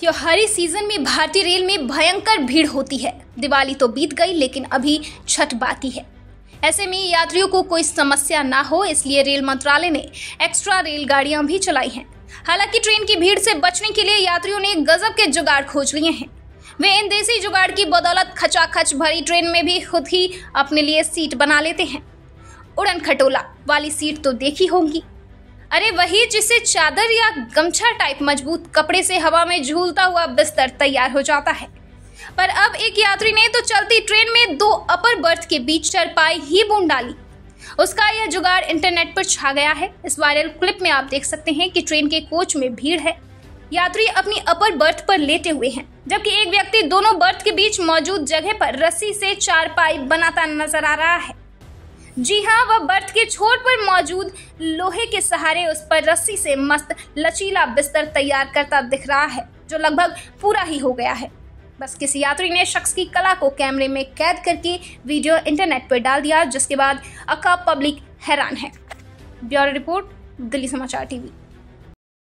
त्योहारी सीज़न में भारतीय रेल में भयंकर भीड़ होती है। दिवाली तो बीत गई, लेकिन अभी छठ बाकी है। ऐसे में यात्रियों को कोई समस्या ना हो, इसलिए रेल मंत्रालय ने एक्स्ट्रा रेलगाड़ियाँ भी चलाई हैं। हालाँकि ट्रेन की भीड़ से बचने के लिए यात्रियों ने गजब के जुगाड़ खोज लिए हैं। वे इन देसी जुगाड़ की बदौलत खचाखच भरी ट्रेन में भी खुद ही अपने लिए सीट बना लेते हैं। उड़न खटोला वाली सीट तो देखी होंगी। अरे वही जिससे चादर या गमछा टाइप मज़बूत कपड़े से हवा में झूलता हुआ बिस्तर तैयार हो जाता है। पर अब एक यात्री ने तो चलती ट्रेन में दो अपर बर्थ के बीच चरपाई ही बूंद डाली। उसका यह जुगाड़ इंटरनेट पर छा गया है। इस वायरल क्लिप में आप देख सकते हैं कि ट्रेन के कोच में भीड़ है। यात्री अपनी अपर बर्थ पर लेटे हुए हैं, जबकि एक व्यक्ति दोनों बर्थ के बीच मौजूद जगह पर रस्सी से चारपाई बनाता नज़र आ रहा है। जी हाँ वह बर्थ के छोर पर मौजूद लोहे के सहारे उस पर रस्सी से मस्त लचीला बिस्तर तैयार करता दिख रहा है, जो लगभग पूरा ही हो गया है। बस किसी यात्री ने शख्स की कला को कैमरे में कैद करके वीडियो इंटरनेट पर डाल दिया, जिसके बाद अका पब्लिक हैरान है। ब्यूरो रिपोर्ट, दिल्ली समाचार टीवी।